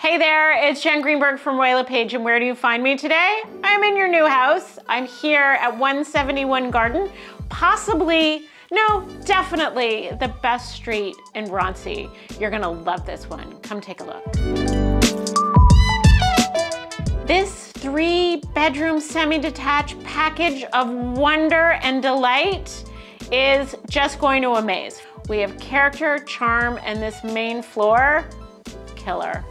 Hey there, it's Jen Greenberg from Royal LePage, and where do you find me today? I'm in your new house. I'm here at 171 Garden, possibly, no, definitely the best street in Roncy. You're gonna love this one. Come take a look. This three bedroom semi-detached package of wonder and delight is just going to amaze. We have character, charm, and this main floor, killer.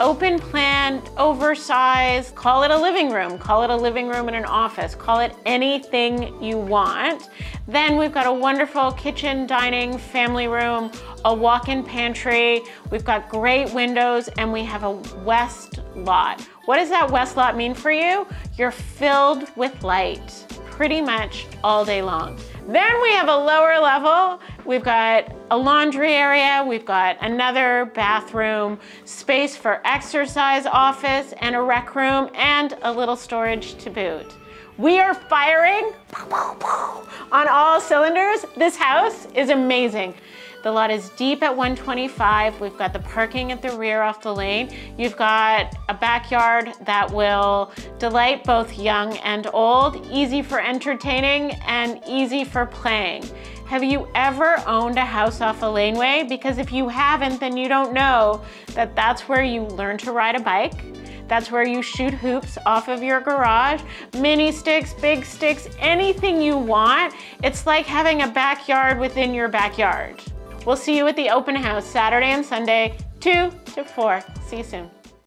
Open plan, oversized, call it a living room, call it a living room in an office, call it anything you want. Then we've got a wonderful kitchen, dining, family room, a walk-in pantry. We've got great windows and we have a west lot. What does that west lot mean for you? You're filled with light pretty much all day long. Then we have a lower level. We've got a laundry area. We've got another bathroom, space for exercise office and a rec room and a little storage to boot. We are firing all cylinders. This house is amazing. The lot is deep at 125. We've got the parking at the rear off the lane. You've got a backyard that will delight both young and old, easy for entertaining and easy for playing. Have you ever owned a house off a laneway? Because if you haven't, then you don't know that that's where you learn to ride a bike. That's where you shoot hoops off of your garage, mini sticks, big sticks, anything you want. It's like having a backyard within your backyard. We'll see you at the open house Saturday and Sunday, 2 to 4. See you soon.